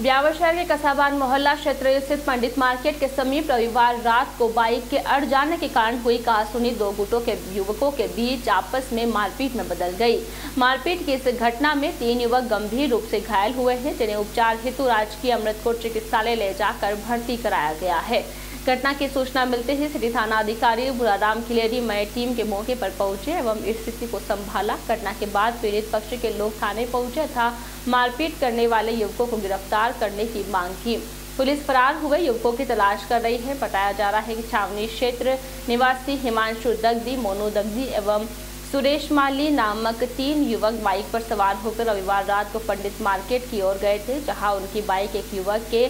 ब्यावर शहर के कसाबान मोहल्ला क्षेत्र स्थित पंडित मार्केट के समीप रविवार रात को बाइक के अड़ जाने के कारण हुई कहासुनी दो गुटों के युवकों के बीच आपस में मारपीट में बदल गई। मारपीट की इस घटना में तीन युवक गंभीर रूप से घायल हुए हैं, जिन्हें उपचार हेतु राजकीय अमृतकोट चिकित्सालय ले जाकर भर्ती कराया गया है। घटना की सूचना मिलते ही सिटी थाना अधिकारी बुराराम खिलेरी मय टीम के मौके पर पहुँचे एवं स्थिति को संभाला। घटना के बाद पीड़ित पक्ष के लोग थाने पहुँचे था मारपीट करने वाले युवकों को गिरफ़्तार करने की मांग की। पुलिस फरार हुए, युवकों की तलाश कर रही है। बताया जा रहा है कि छावनी क्षेत्र निवासी हिमांशु दग्दी, मोनू दग्दी एवं सुरेश माली नामक तीन युवक बाइक पर सवार होकर रविवार रात को पंडित मार्केट की ओर गए थे, जहाँ उनकी बाइक एक युवक के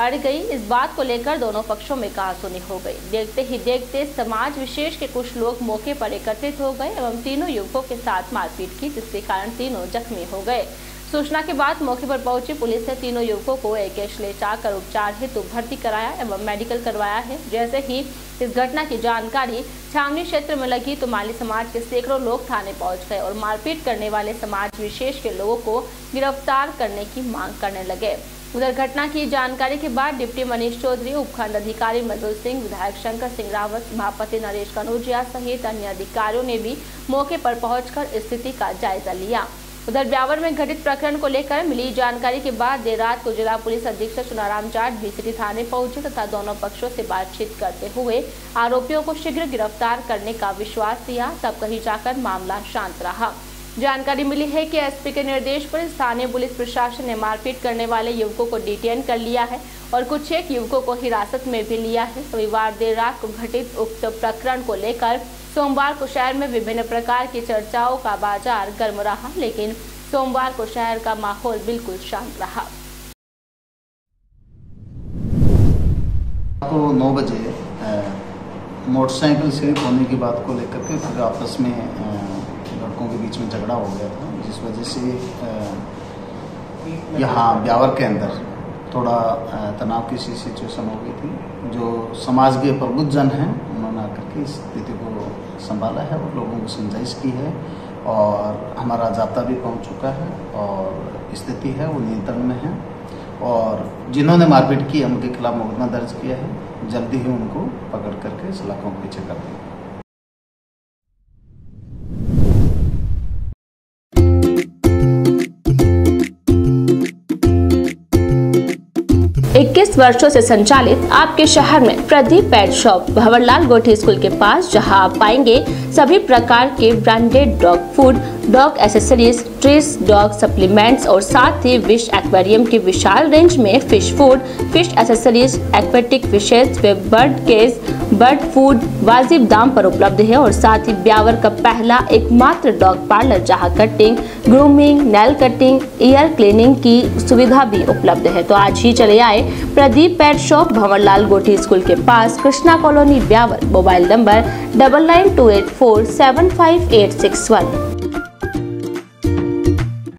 अड़ गई। इस बात को लेकर दोनों पक्षों में कहासुनी हो गई। देखते ही देखते समाज विशेष के कुछ लोग मौके पर एकत्रित हो गए एवं तीनों युवकों के साथ मारपीट की, जिसके कारण तीनों जख्मी हो गए। सूचना के बाद मौके पर पहुँची पुलिस ने तीनों युवकों को एक ले जाकर उपचार हेतु भर्ती कराया एवं मेडिकल करवाया है। जैसे ही इस घटना की जानकारी छावनी क्षेत्र में लगी तो माली समाज के सैकड़ों लोग थाने पहुँच गए और मारपीट करने वाले समाज विशेष के लोगों को गिरफ़्तार करने की मांग करने लगे। उधर घटना की जानकारी के बाद डिप्टी मनीष चौधरी, उपखंड अधिकारी मधुर सिंह, विधायक शंकर सिंह रावत, सभापति नरेश कनौजिया सहित अन्य अधिकारियों ने भी मौके पर पहुंचकर स्थिति का जायजा लिया। उधर ब्यावर में घटित प्रकरण को लेकर मिली जानकारी के बाद देर रात को जिला पुलिस अधीक्षक सुनाराम जाट बीसीटी थाने पहुँचे तथा दोनों पक्षों से बातचीत करते हुए आरोपियों को शीघ्र गिरफ़्तार करने का विश्वास दिया। तब कहीं जाकर मामला शांत रहा। जानकारी मिली है कि एसपी के निर्देश पर स्थानीय पुलिस प्रशासन ने मारपीट करने वाले युवकों को डिटेन कर लिया है और कुछ एक युवकों को हिरासत में भी लिया है। रविवार देर रात को घटित उक्त प्रकरण को लेकर सोमवार को शहर में विभिन्न प्रकार की चर्चाओं का बाज़ार गर्म रहा, लेकिन सोमवार को शहर का माहौल बिल्कुल शांत रहा। तो नौ बजे मोटरसाइकिल स्लिप होने की बात को लेकर के फिर आपस में लड़कों के बीच में झगड़ा हो गया था, जिस वजह से यहाँ ब्यावर के अंदर थोड़ा तनाव की सी सिचुएशन हो गई थी। जो समाज के प्रबुद्ध जन हैं, उन्होंने आकर के इस स्थिति को संभाला है और लोगों को समझाइश की है और हमारा जाब्ता भी पहुँच चुका है और स्थिति है, वो नियंत्रण में है। और जिन्होंने मारपीट की उनके खिलाफ मुकदमा दर्ज किया है। जल्दी ही उनको पकड़ करके सलाखों के पीछे कर देंगे 21 वर्षों से संचालित आपके शहर में Pradeep pet shop, Bhawarlal Gothi school के पास, जहाँ आप पाएँगे सभी प्रकार के branded dog food dog accessories treats dog supplements और साथ ही विश एक्वेरियम की विशाल रेंज में fish food fish accessories aquatic fishes व बर्ड केस बर्ड फ़ूड वाजिब दाम पर उपलब्ध है और साथ ही ब्यावर का पहला एकमात्र डॉग पार्लर जहाँ cutting grooming nail cutting ear cleaning की सुविधा भी उपलब्ध है। तो आज ही चले आए Pradeep pet shop Bhanwarlal Gothi school के पास, Krishna colony Beawar, mobile number double nine two eight four seven five eight six one